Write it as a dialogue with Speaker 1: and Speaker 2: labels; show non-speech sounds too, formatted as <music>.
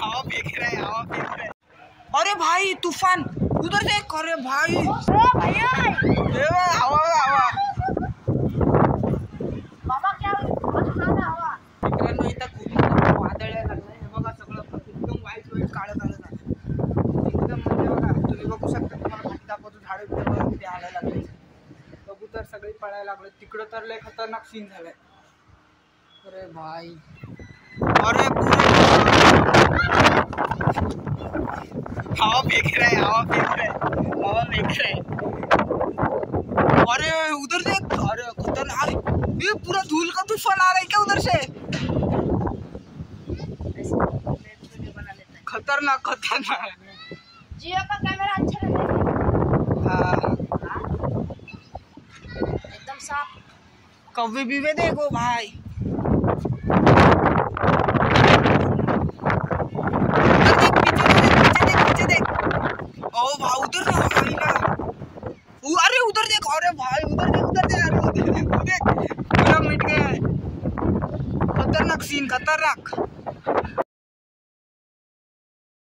Speaker 1: हवा फेंक रहा है हवा फेंक रहा अरे भाई तूफ़ान। उधर देख अरे भाई।
Speaker 2: भैया
Speaker 1: हवा हवा।
Speaker 2: बाबा क्या खाना हवा।
Speaker 1: मित्रांनो इथं खूप मोठं वादळ यायला हे बघा सगळं एकदम वाईट वाईट काळं काळं एकदम म्हणजे बघा तुम्ही बघू शकता तुम्हाला खाली दाखवतो झाडं बिडं किती हालायला लागले. बघू तर सगळी पळायला लागले. तिकडं तर लय खतरनाक सीन झालाय. अरे भाई. अरे हवा फेंक रहा है हवा फेंक रहा है हवा फेंक रहा है। अरे उधर देख अरे खतरनाक ये पूरा धूल का तूफ़ान आ रहा है क्या उधर से? खतरनाक खतरनाक।
Speaker 2: जियो का कैमरा अच्छा रहता
Speaker 1: हाँ,
Speaker 2: है। एकदम साफ़।
Speaker 1: कभी भी वे देखो भाई उधर देख, पीछे देख, पीछे देख, पीछे देख। ओ भाई उधर देख भाई ना उ- अरे उधर देख अरे भाई उधर उधर मिट गया <laughs> है। खतरनाक सीन खतरनाक।